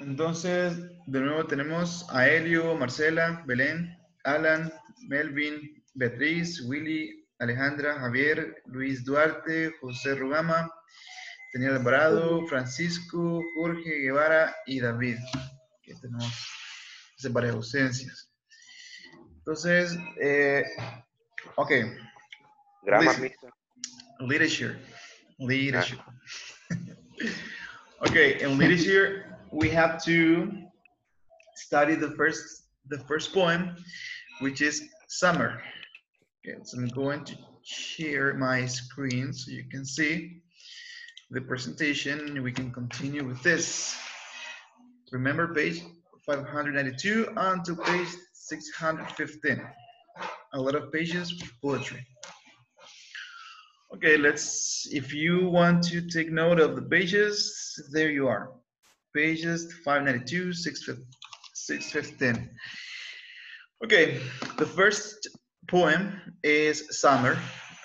Entonces, de nuevo tenemos a Helio, Marcela, Belén, Alan, Melvin, Beatriz, Willy, Alejandra, Javier, Luis Duarte, José Rugama, Daniel Alvarado, Francisco, Jorge Guevara y David. Aquí tenemos varias ausencias. Entonces, eh, ok. Grammar. Leadership. Leadership. okay, in leadership, we have to study the first the first poem, which is Summer. Okay, so I'm going to share my screen so you can see the presentation. We can continue with this. Remember page 592 until page 615. A lot of pages with poetry. Okay, let's, if you want to take note of the pages, there you are. Pages 592, 615. Okay, the first poem is Summer,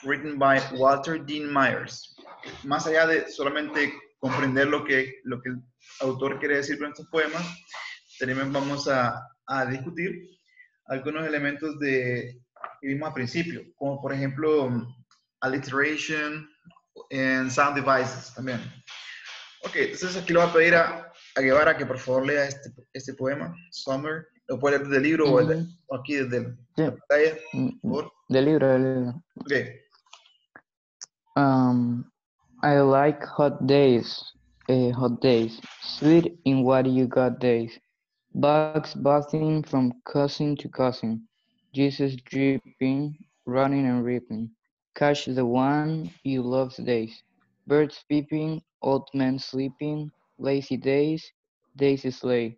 written by Walter Dean Myers. Más allá de solamente comprender lo que, lo que el autor quiere decir con estos poemas, también vamos a, a discutir algunos elementos de vimos al principio, como por ejemplo alliteration and sound devices también. Ok, entonces aquí le voy a pedir a, a Guevara que por favor lea este, este poema, Summer, lo puede leer del libro mm -hmm. o, de, o, aquí desde sí. la pantalla, por favor. Del libro, del libro. Ok. Um, I like hot days, uh, hot days, sweet in what you got days, bugs buzzing from cousin to cousin, Jesus dripping, running and ripping. Catch the one you love days. Birds peeping, old men sleeping, lazy days, days sleigh.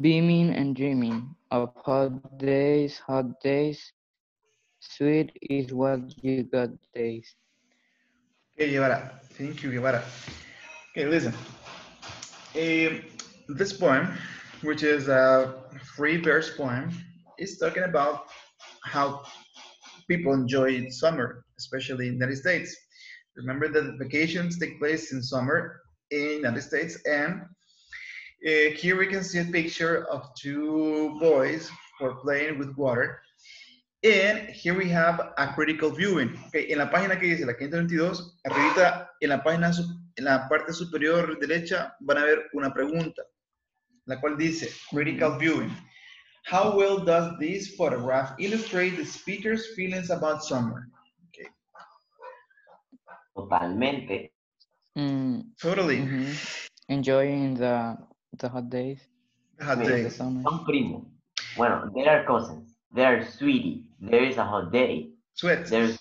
Beaming and dreaming of hot days, hot days. Sweet is what you got days. Okay, Guevara. Thank you, Guevara. Okay, listen. Uh, this poem, which is a free verse poem, is talking about how people enjoy summer, especially in the United States. Remember that vacations take place in summer in United States, and uh, here we can see a picture of two boys who are playing with water. And here we have a critical viewing. Okay, en la página que dice la 522, arribita, en la página, en la parte superior derecha, van a ver una pregunta, la cual dice critical viewing. How well does this photograph illustrate the speaker's feelings about summer? Okay. Totalmente. Mm, Totally. mhm. Enjoying the, the hot days. Hot Mira, days. summer. Son primos. Bueno, there are cousins. There are sweetie. There is a hot day. Sweat. There's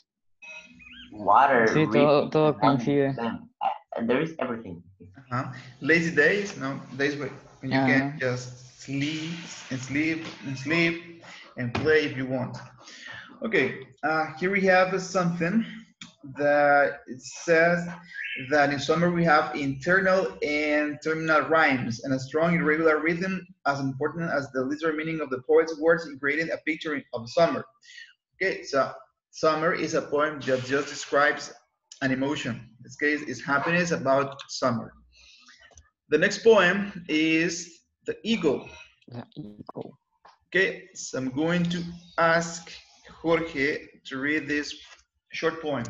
water. Sí, todo- ripping todo coincide. And there is everything. Uh-huh. Lazy days, no, days when when you can Uh-huh. just sleep and sleep and sleep and play if you want. Okay, uh, here we have something that it says that in summer we have internal and terminal rhymes and a strong irregular rhythm as important as the literal meaning of the poet's words in creating a picture of summer. Okay, so summer is a poem that just describes an emotion. In this case, is happiness about summer. The next poem is The Eagle. The eagle. Okay, so I'm going to ask Jorge to read this short poem,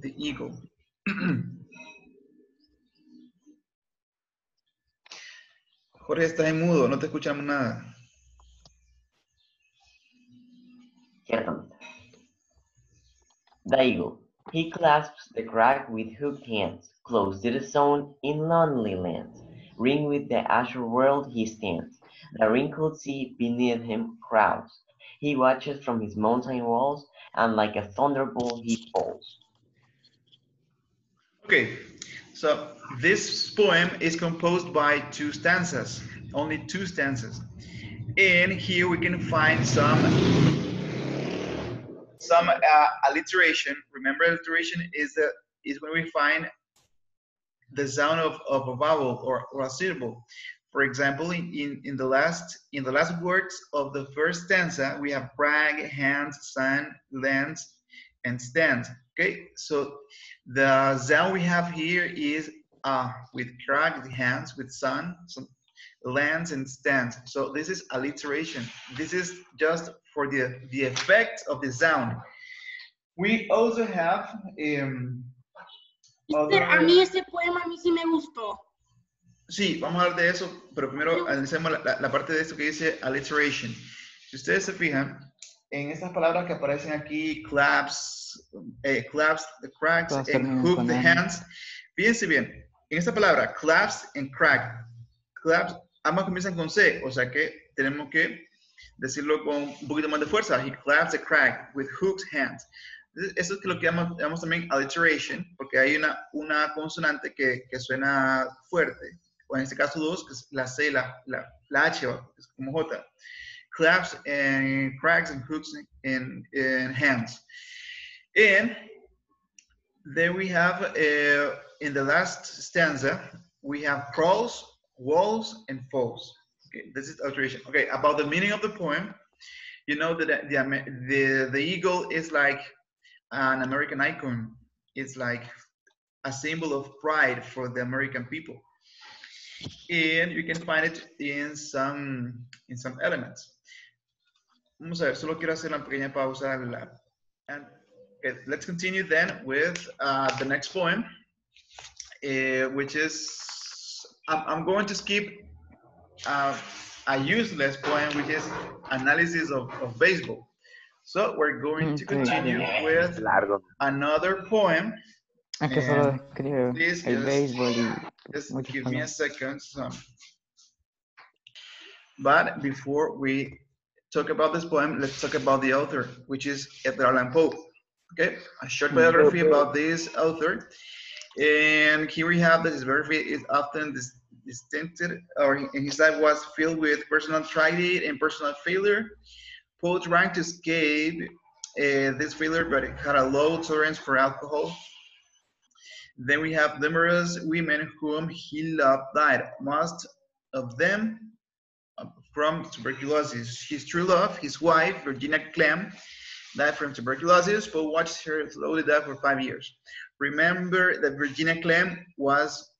The Eagle. Jorge, estás en mudo, no te escuchamos nada. Ciertamente. The eagle. He clasps the crag with hooked hands, close to the zone in lonely lands. Ring with the azure world he stands. The wrinkled sea beneath him crowds. He watches from his mountain walls, and like a thunderbolt he falls. Okay, so this poem is composed by two stanzas, only two stanzas. And here we can find some some uh, alliteration. Remember, alliteration is the is when we find the sound of, of a vowel or, or a syllable. For example, in, in, the last in the last words of the first stanza, we have crag, hands, sun, lands, and stand. Okay, so the sound we have here is uh with the hands, with sun, so lands and stands. So this is alliteration. This is just for the, the effect of the sound. We also have um, Mister, a mí ese poema a mí sí me gustó. Sí, vamos a hablar de eso, pero primero analicemos la, la- la parte de esto que dice alliteration. Si ustedes se fijan, en estas palabras que aparecen aquí, claps, eh, claps, the cracks, and hook the hands. Fíjense bien, en esta palabra, claps and crack, claps, ambas comienzan con C, o sea que tenemos que decirlo con un poquito más de fuerza. He claps the crack with hooked hands. Eso es lo que llamamos, llamamos también alliteration, porque hay una, una consonante que, que suena fuerte, o en este caso dos, que es la C, la, la, la H, es como J. Claps and cracks and hooks in, and hands. And then we have, uh, in the last stanza, we have pros, walls, and falls. Okay, this is alliteration. Okay, about the meaning of the poem, you know that the, the, the eagle is like an American icon. It's like a symbol of pride for the American people. And you can find it in some, in some elements. Vamos a ver, solo quiero hacer una pequeña pausa. la- And okay, let's continue then with uh, the next poem, uh, which is, I'm, I'm going to skip uh, a useless poem, which is analysis of, of baseball. So we're going to Okay. continue with Largo. another poem. Es que solo And describe this el is- béisbol y Just Muchas give me a second. so- But before we talk about this poem, let's talk about the author, which is Edgar Allan Poe. Okay, a short biography about this author. And here we have that his biography is often dis- distincted, or in his life was filled with personal tragedy and personal failure. Poe trying to escape uh, this failure, but it had a low tolerance for alcohol. Then we have numerous women whom he loved died, most of them from tuberculosis. His true love, his wife, Virginia Clem, died from tuberculosis, but watched her slowly die for five years. Remember that Virginia Clem was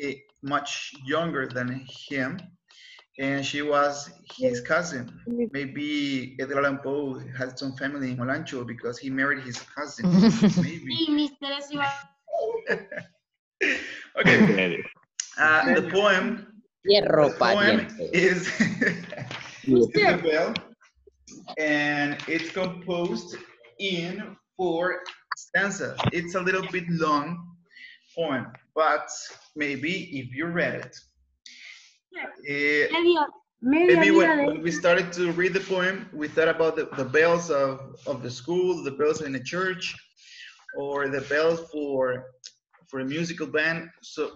eh, much younger than him, and she was his cousin. Maybe Edgar Allan Poe had some family in Olancho because he married his cousin. Maybe. Sí, mister, eso iba Okay. Uh, the poem, Hierro the poem pariente. is Mister, Isabel, and it's composed in four stanzas. It's a little bit long poem, but maybe if you read it, eh, media, media maybe when, when we started to read the poem, we thought about the, the bells of, of the school, the bells in the church, or the bells for for a musical band. So,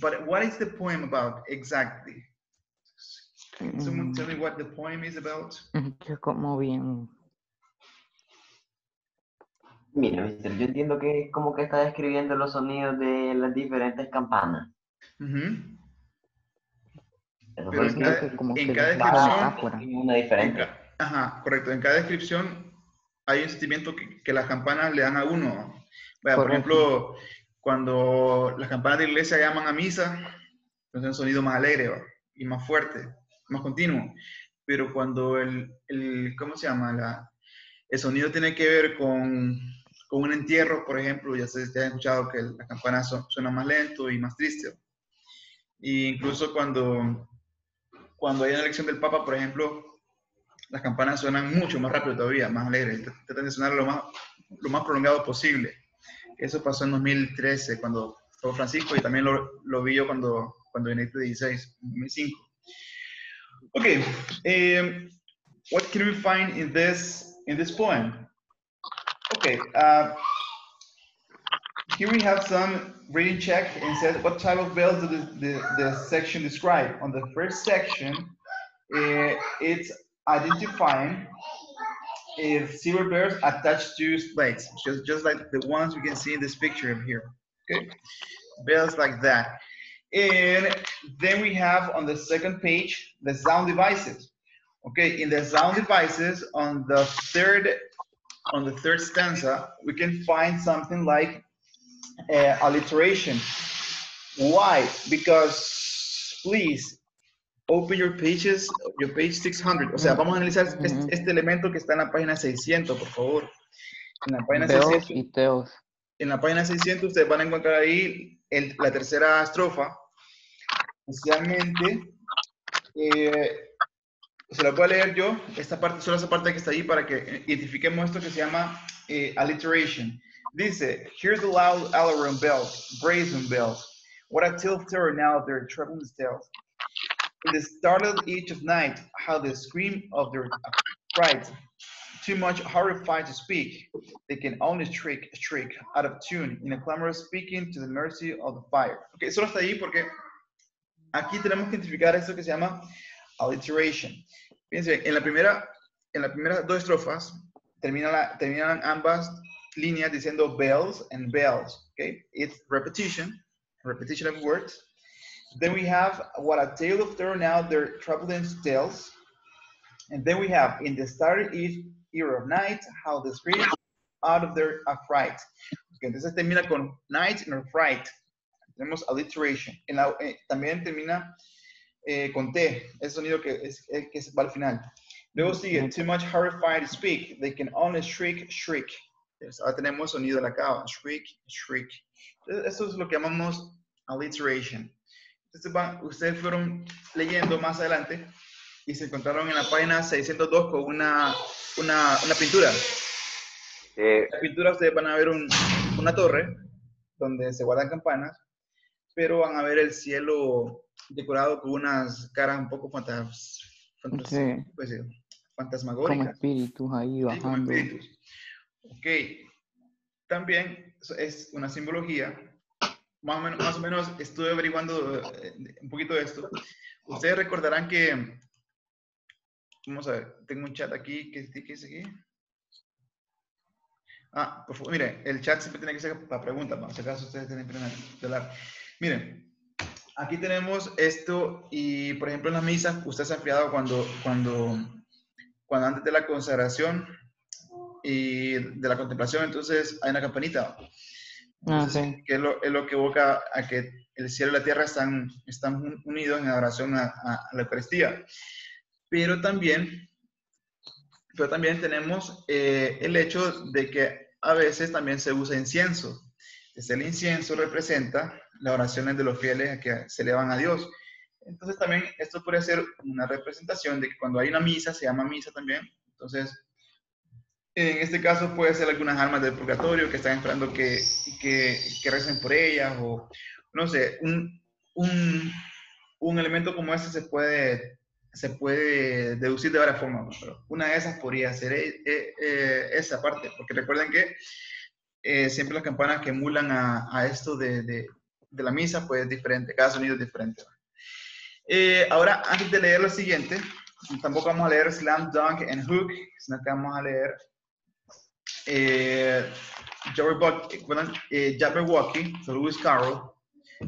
but what is the poem about exactly? Can someone tell me what the poem is about? Mm, es como bien. Mira, mister, yo entiendo que es como que está describiendo los sonidos de las diferentes campanas. Ujú. Eso Pero fue en cada, en cada descripción, y una en diferente. ca- ajá, correcto. En cada descripción hay un sentimiento que, que las campanas le dan a uno. Vea, por ejemplo, cuando las campanas de iglesia llaman a misa, entonces es un sonido más alegre ¿va? y más fuerte, más continuo. Pero cuando el, el ¿cómo se llama? La, el sonido tiene que ver con, con un entierro, por ejemplo, ya se ya han escuchado que las campanas suenan más lento y más triste. Y incluso cuando, cuando hay una elección del Papa, por ejemplo, las campanas suenan mucho más rápido todavía, más alegres. Tr- Tratan de sonar lo más, lo más prolongado posible. Eso pasó en 2013, cuando fue Francisco, y también lo, lo vi yo cuando, cuando Benedicto XVI, en 2005. Okay, um, what can we find in this, in this poem? Okay, uh, here we have some reading check and says what type of bells does the, the, the section describe? On the first section, uh, it's identifying if silver bears attached to plates, just, just like the ones we can see in this picture here. Okay, bells like that. And then we have on the second page the sound devices. Okay, in the sound devices on the third on the third stanza, we can find something like uh, alliteration. Why? Because please open your pages, your page 600. O sea, vamos a analizar este, Ujú. este elemento que está en la página 600, por favor. En la página Bells 600, y tails. en la página 600 ustedes van a encontrar ahí el- la tercera estrofa. Especialmente, eh, se la voy a leer yo, esta parte, solo esa parte que está ahí para que identifiquemos esto que se llama eh, alliteration. Dice, hear the loud alarum bells, brazen bells. What a terror now their troubling tales. In the startled age of night, how the scream of their fright. Too much horrified to speak, they can only shriek, shriek out of tune in a clamorous speaking to the mercy of the fire. Ok, solo está ahí porque aquí tenemos que identificar esto que se llama alliteration. Fíjense, en la primera, en las primeras dos estrofas termina la- terminan ambas líneas diciendo bells and bells. Okay, it's repetition, repetition of words. Then we have what a tale of terror now their troubling tales. And then we have in the starry e- era of night how the scream out of their affright. Okay, entonces termina con night and affright. Tenemos alliteration. En la- eh, también termina eh, con T, ese sonido que, es, eh, que va al final. Luego sigue, too much horrified to speak, they can only shriek, shriek. Entonces, ahora tenemos sonido de la cava, shriek, shriek. Entonces, eso es lo que llamamos alliteration. Entonces, van- ustedes fueron leyendo más adelante y se encontraron en la página 602 con una, una, una pintura. Eh, En la pintura ustedes van a ver un- una torre donde se guardan campanas, pero van a ver el cielo decorado con unas caras un poco fantas, fantas- Sí. pues, eh, Como fantasmagóricas. espíritus ahí Sí, como bajando. espíritus. Ok. También es una simbología. Más o menos, más o menos estuve averiguando eh, un poquito de esto. Ustedes recordarán que, vamos a ver, tengo un chat aquí, ¿qué, qué dice aquí? Ah, por favor, mire, el chat siempre tiene que ser para preguntas, para si acaso ustedes tienen que hablar. Miren, aquí tenemos esto y, por ejemplo, en las misas, usted se ha fijado cuando, cuando, cuando antes de la consagración y de la contemplación, entonces hay una campanita. Ah, Entonces, sí. que es lo, es lo que evoca a que el cielo y la tierra están, están un- unidos en adoración a, a la Eucaristía. Pero también, pero también tenemos eh, el hecho de que a veces también se usa incienso. Entonces, el incienso representa las oraciones de los fieles que se elevan a Dios. Entonces también esto puede ser una representación de que cuando hay una misa, se llama misa también. Entonces, en este caso puede ser algunas almas del purgatorio que están esperando que, que, que recen por ellas o no sé, un, un, un elemento como ese se puede, se puede deducir de varias formas, pero una de esas podría ser eh, eh, eh, esa parte, porque recuerden que eh, siempre las campanas que emulan a, a esto de, de, de, la misa, pues es diferente, cada sonido es diferente. Eh, ahora, antes de leer lo siguiente, tampoco vamos a leer Slam Dunk and Hook, sino que vamos a leer eh, Jabberwocky, bueno, eh, Jabberwocky, de Lewis Carroll.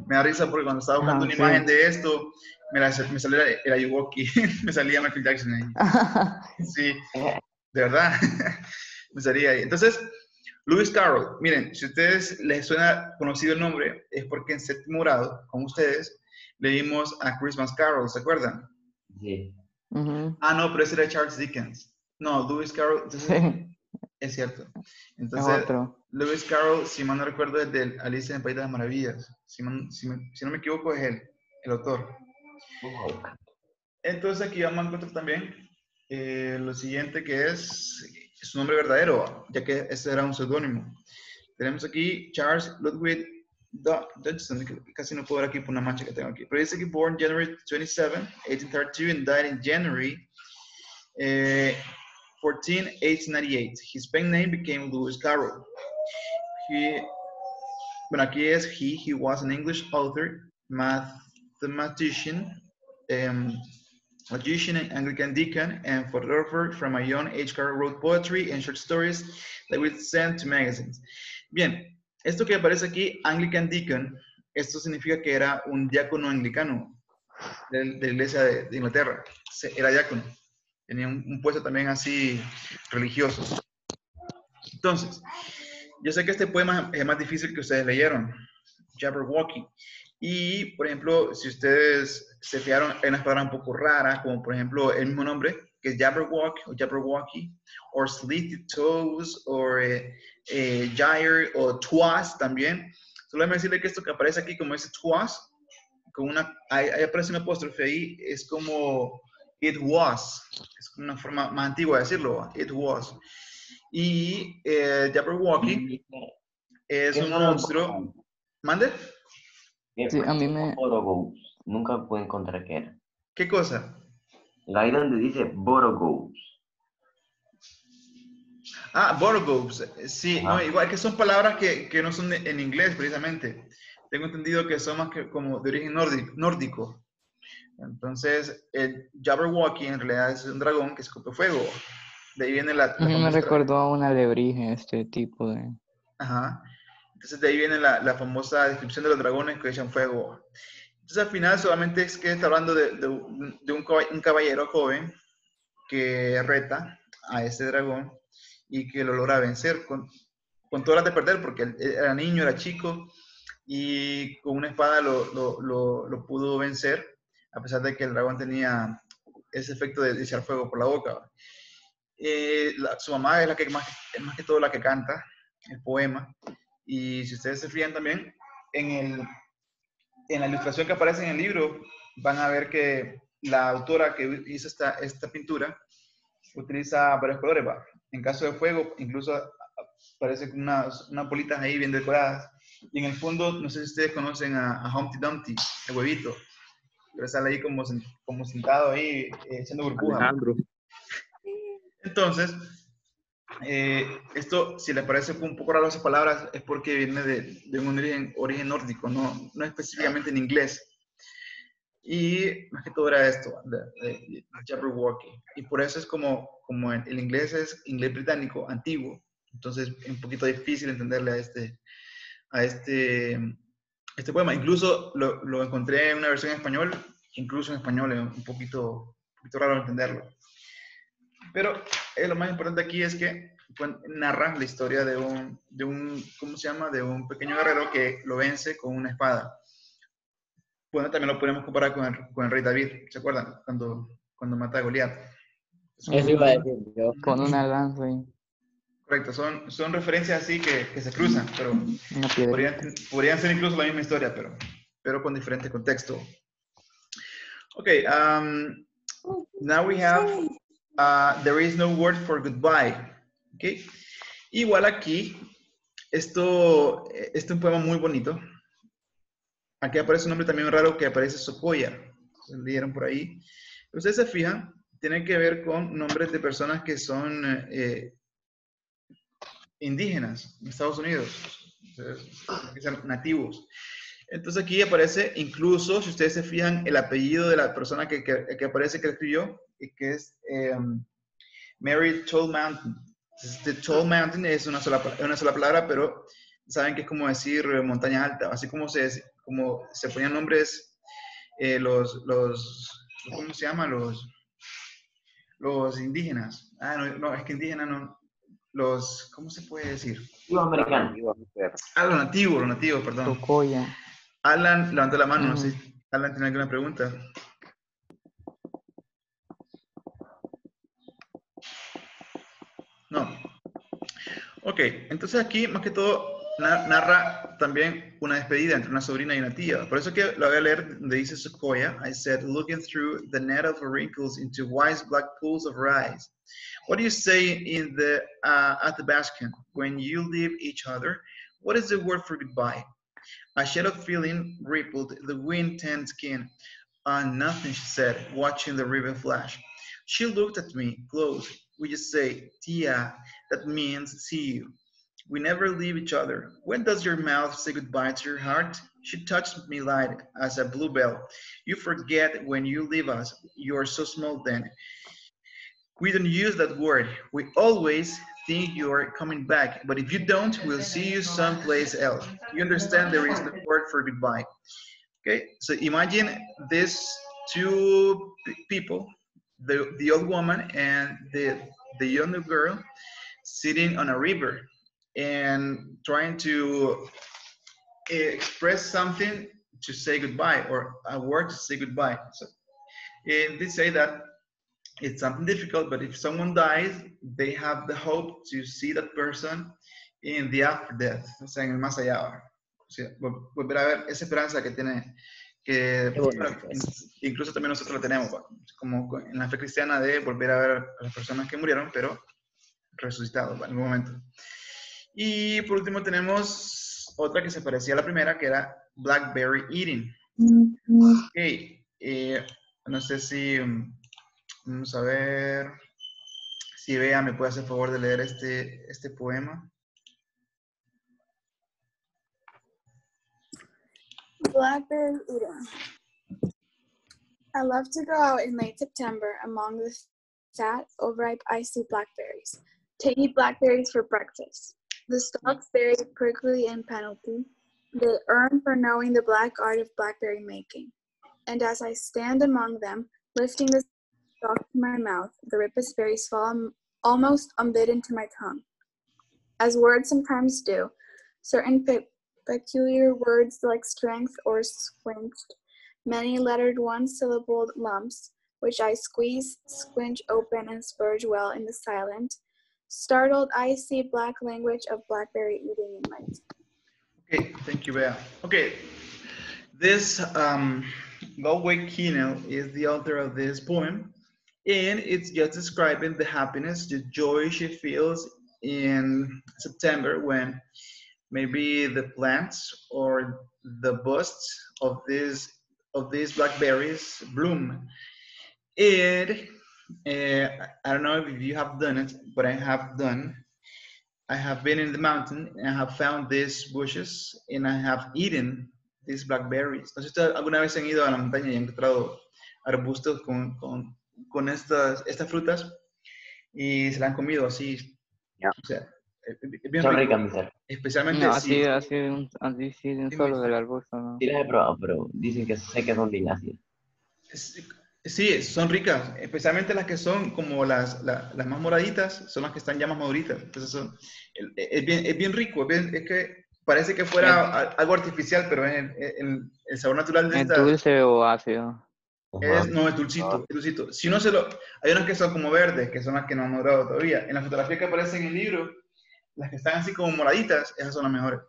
Me da risa porque cuando estaba buscando Ah, una sí. imagen de esto, me, la, me salió el, Ayuwoki, me salía Michael Jackson ahí. Sí, de verdad, me salía ahí. Entonces, Lewis Carroll, miren, si a ustedes les suena conocido el nombre, es porque en séptimo grado, con ustedes, leímos a Christmas Carol, ¿se acuerdan? Sí. Ah, no, pero ese era Charles Dickens. No, Lewis Carroll, entonces, Sí, es cierto. es Entonces. Lewis Carroll, si mal no recuerdo, es de Alicia en el País de las Maravillas. Si, man- si me- si no me equivoco, es él, el autor. Entonces aquí vamos a encontrar también eh, lo siguiente que es su nombre verdadero, ya que ese era un seudónimo. Tenemos aquí Charles Ludwig que casi no puedo ver aquí por una mancha que tengo aquí, pero dice que born January 27, 1832 and died in January eh, 14, 1898. His pen name became Lewis Carroll. He, bueno, aquí es he, he was an English author, mathematician, um, magician and Anglican deacon, and photographer from a young age. Carroll wrote poetry and short stories that were sent to magazines. Bien, esto que aparece aquí, Anglican deacon, esto significa que era un diácono anglicano de, de la iglesia de, de Inglaterra. Era diácono. Tenía un, un puesto también así religioso. Entonces, yo sé que este poema es más difícil que ustedes leyeron, Jabberwocky. Y, por ejemplo, si ustedes se fijaron en unas palabras un poco raras, como por ejemplo el mismo nombre, que es Jabberwock o Jabberwocky, o Slitty Toes, o eh, eh, Gyre, o Twas también. Solo déjame decirle que esto que aparece aquí, como ese Twas, con una, ahí aparece un apóstrofe ahí, es como it was, es una forma más antigua de decirlo, it was. Y eh, Jabberwocky es ¿Qué un monstruo. ¿Mande? ¿Qué Sí, a mí me- borogos? Nunca pude encontrar qué era. ¿Qué cosa? Ahí donde dice borogos. Ah, Borgos. Sí, no, igual que son palabras que, que no son de- en inglés precisamente. Tengo entendido que son más que como de origen nórdico. nórdico. Entonces, el Jabberwocky en realidad es un dragón que escupe fuego. De ahí viene la... la me recordó a una alebrije este tipo de... Ajá. Entonces de ahí viene la, la famosa descripción de los dragones que echan fuego. Entonces al final solamente es que está hablando de, de un, de un un caballero joven que reta a ese dragón y que lo logra vencer con, con todas las de perder porque era niño, era chico y con una espada lo, lo- lo- lo pudo vencer a pesar de que el dragón tenía ese efecto de, echar fuego por la boca. Eh, su mamá es la que más, es más que todo la que canta el poema. Y si ustedes se fijan también, en, el, en la ilustración que aparece en el libro, van a ver que la autora que hizo esta, esta pintura utiliza varios colores. En caso de fuego, incluso aparecen unas, unas bolitas ahí bien decoradas. Y en el fondo, no sé si ustedes conocen a, a Humpty Dumpty, el huevito, pero sale ahí como, como sentado ahí, eh, echando burbujas. Alejandro. Entonces, eh, esto, si les parece un poco raro esas palabras, es porque viene de, de un origen, origen nórdico, no, no específicamente en inglés. Y más que todo era esto, de Jabberwocky. Y por eso es como, como el, el inglés es inglés británico, antiguo. Entonces es un poquito difícil entenderle a este, a este, este poema. Incluso lo, lo encontré en una versión en español, incluso en español es un poquito, un poquito raro entenderlo. Pero eh, lo más importante aquí es que cuen- narra la historia de un, de un, ¿cómo se llama? De un pequeño guerrero que lo vence con una espada. Bueno, también lo podemos comparar con el, con el rey David, ¿se acuerdan? Cuando, cuando mata a Goliat. Eso iba a decir yo. Con una lanza Correcto, son, son referencias así que, que se cruzan, pero podrían, podrían ser incluso la misma historia, pero, pero con diferente contexto. Ok, um, now we have uh, there is no word for goodbye. Okay. Igual aquí, esto, este es un poema muy bonito. Aquí aparece un nombre también raro que aparece Socoya. Lo leyeron por ahí. Ustedes se fijan, tiene que ver con nombres de personas que son eh, indígenas en Estados Unidos, que sean nativos. Entonces aquí aparece, incluso si ustedes se fijan, el apellido de la persona que, que, que aparece que escribió, y que es eh, Mary Tall Mountain. Este Tall Mountain es una sola, una sola palabra, pero saben que es como decir montaña alta, así como se, como se ponían nombres eh, los, los, ¿cómo se llama? Los, los indígenas. Ah, no, no, es que indígena no. Los, ¿cómo se puede decir? Los americanos. Ah, los nativos, los nativos, perdón. Tocoya. Alan, levanta la mano, no sé. Ujú. Alan, ¿tiene alguna pregunta? No. Ok, entonces aquí, más que todo, na- narra también una despedida entre una sobrina y una tía. Por eso que lo voy a leer donde dice Sequoia. I said, looking through the net of wrinkles into wise black pools of eyes. What do you say in the uh, at the bastion when you leave each other? What is the word for goodbye? A shadowed feeling rippled the wind-tanned skin. Uh, nothing, she said, watching the ribbon flash. She looked at me close. We just say, Tia, that means see you. We never leave each other. When does your mouth say goodbye to your heart? She touched me light as a bluebell. You forget when you leave us. You are so small then. We don't use that word. We always think you are coming back, but if you don't, we'll see you someplace else. You understand there is no word for goodbye. Okay, so imagine these two people, the, the old woman and the, the younger girl sitting on a river and trying to express something to say goodbye or a word to say goodbye. So, and they say that it's something difficult, but if someone dies, they have the hope to see that person in the after death, o sea, en el más allá. ahora. O sea, vol- volver a ver esa esperanza que tiene, que incluso también nosotros la tenemos, como en la fe cristiana de volver a ver a las personas que murieron, pero resucitados en algún momento. Y por último tenemos otra que se parecía a la primera, que era Blackberry Eating. Ok, eh, no sé si, mm, vamos a ver, si Bea me puede hacer favor de leer este, este poema. Blackberry eating. I love to go out in late September among the fat, overripe, icy blackberries to eat blackberries for breakfast. The stalks very prickly and penalty. They earn for knowing the black art of blackberry making. And as I stand among them, lifting the stalk to my mouth, the ripest berries fall am- almost unbidden to my tongue. As words sometimes do, certain pe- peculiar words like strength or squinched, many lettered one syllabled lumps, which I squeeze, squinch open, and spurge well in the silent, startled, icy black language of blackberry eating in my Okay, thank you, Bea. Okay, this um, Galway Kino is the author of this poem, and it's just describing the happiness, the joy she feels in September when maybe the plants or the busts of these of these blackberries bloom. And uh, I don't know if you have done it, but I have done. I have been in the mountain and I have found these bushes and I have eaten these blackberries. No sé si alguna vez han ido a la montaña y han encontrado arbustos con, con, con estas, estas frutas y se la han comido así. Ya. O sea, bien Son rico. ricas. Especialmente No, si- así, así, un- así sí, de un Sí, solo del arbusto, ¿no? Sí las he probado, pero dicen que sé que son bien ácidas. es- Sí, son ricas, especialmente las que son como las, la- las más moraditas, son las que están ya más maduritas. Entonces son, el- es, bien, es bien rico, es, bien- es que parece que fuera algo artificial, pero es el, el- el sabor natural de ¿Es esta dulce o ácido? Es, no, es dulcito, es dulcito. Si uno se lo, hay unas que son como verdes, que son las que no han madurado todavía. En la fotografía que aparece en el libro, las que están así como moraditas, esas son las mejores.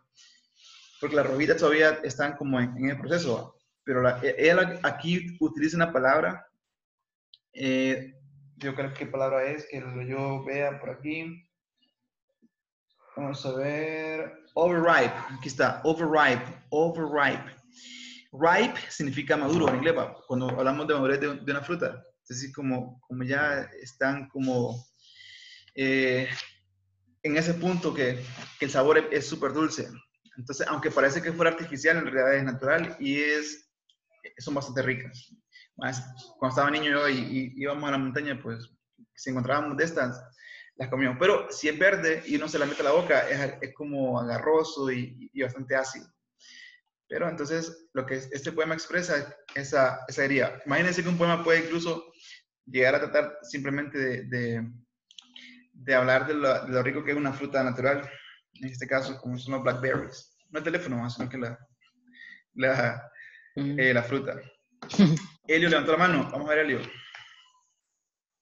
Porque las rojitas todavía están como en, en el proceso. Pero la- e- ella la- aquí utiliza una palabra, eh, yo creo que palabra es, que yo vea por aquí. Vamos a ver, overripe, aquí está, overripe, overripe. Ripe significa maduro en inglés, cuando hablamos de madurez de, de una fruta. Es decir, como, como ya están como eh, en ese punto que, que el sabor es súper dulce. Entonces, aunque parece que fuera artificial, en realidad es natural y es, son bastante ricas. Más, cuando estaba niño yo y, y íbamos a la montaña, pues si encontrábamos de estas, las comíamos. Pero si es verde y uno se la mete a la boca, es, es como agarroso y, y bastante ácido. Pero entonces lo que este poema expresa es esa, esa herida. Imagínense que un poema puede incluso llegar a tratar simplemente de, de, de hablar de lo, de lo rico que es una fruta natural, en este caso como son los blackberries. No el teléfono más, sino que la, la, Mm. eh, la fruta. Elio levantó la mano. Vamos a ver, Elio.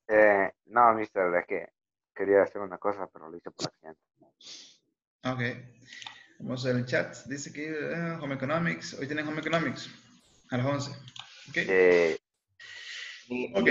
Eh, no, mister, es que quería hacer una cosa, pero lo hice por accidente. Ok. Vamos a ver el chat. Dice que eh, Home Economics. Hoy tienen Home Economics a las 11. Ok. Eh, Ok.